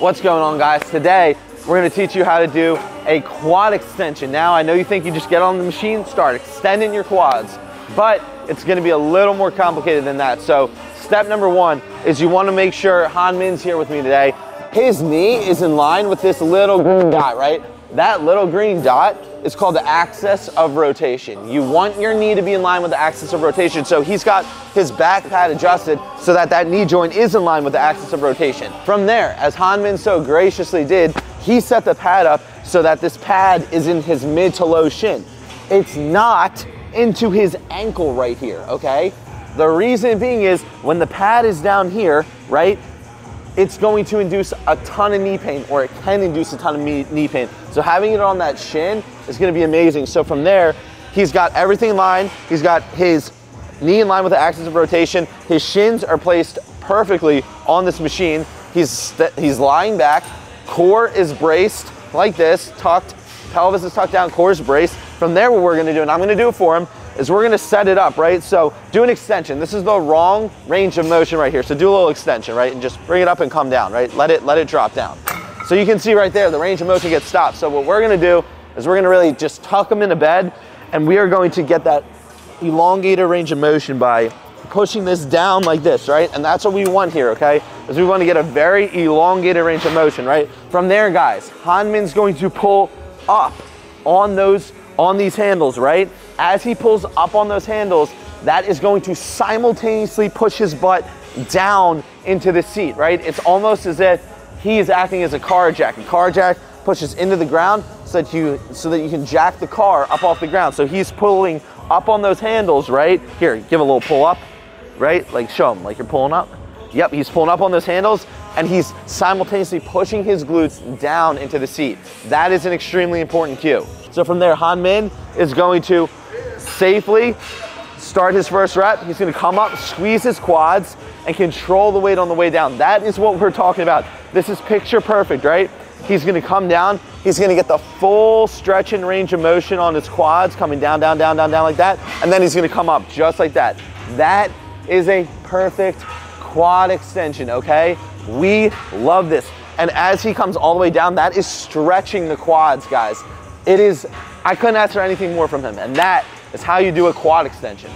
What's going on guys? Today, we're gonna teach you how to do a quad extension. Now, I know you think you just get on the machine, start extending your quads, but it's gonna be a little more complicated than that. So step number one is you wanna make sure Han Min's here with me today. His knee is in line with this little green dot, right? That little green dot is called the axis of rotation. You want your knee to be in line with the axis of rotation. So he's got his back pad adjusted so that that knee joint is in line with the axis of rotation. From there, as Han Min so graciously did, he set the pad up so that this pad is in his mid to low shin. It's not into his ankle right here, okay? The reason being is when the pad is down here, right, it's going to induce a ton of knee pain or it can induce a ton of knee pain. So having it on that shin is gonna be amazing. So from there, he's got everything in line. He's got his knee in line with the axis of rotation. His shins are placed perfectly on this machine. He's, he's lying back. Core is braced like this, tucked. Pelvis is tucked down, core is braced. From there, what we're gonna do, and I'm gonna do it for him, is we're gonna set it up, right? So do an extension. This is the wrong range of motion right here. So do a little extension, right? And just bring it up and come down, right? Let it, let it drop down. So you can see right there, the range of motion gets stopped. So what we're gonna do is we're gonna really just tuck them into bed and we are going to get that elongated range of motion by pushing this down like this, right? And that's what we want here, okay? Is we want to get a very elongated range of motion, right? From there, guys, Han Min's going to pull up on those, on these handles, right? As he pulls up on those handles, that is going to simultaneously push his butt down into the seat, right? It's almost as if he is acting as a car jack. A car jack pushes into the ground so that you so that you can jack the car up off the ground. So he's pulling up on those handles, right? Here, give a little pull up, right? Like show him, like you're pulling up. Yep, he's pulling up on those handles and he's simultaneously pushing his glutes down into the seat. That is an extremely important cue. So from there, Han Min is going to safely start his first rep. He's gonna come up, squeeze his quads, and control the weight on the way down. That is what we're talking about. This is picture perfect, right? He's gonna come down, he's gonna get the full stretch and range of motion on his quads, coming down, down, down, down, down like that, and then he's gonna come up just like that. That is a perfect quad extension, okay? We love this. And as he comes all the way down, that is stretching the quads, guys. It is, I couldn't ask for anything more from him. And that is how you do a quad extension.